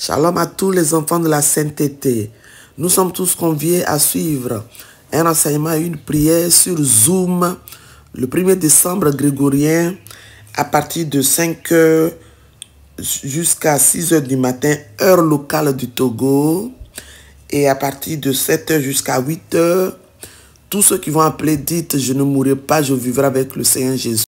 Shalom à tous les enfants de la sainteté. Nous sommes tous conviés à suivre un enseignement une prière sur Zoom le 1er décembre grégorien à partir de 5 heures jusqu'à 6 heures du matin, heure locale du Togo. Et à partir de 7 heures jusqu'à 8 heures, tous ceux qui vont appeler, dites, je ne mourrai pas, je vivrai avec le Seigneur Jésus.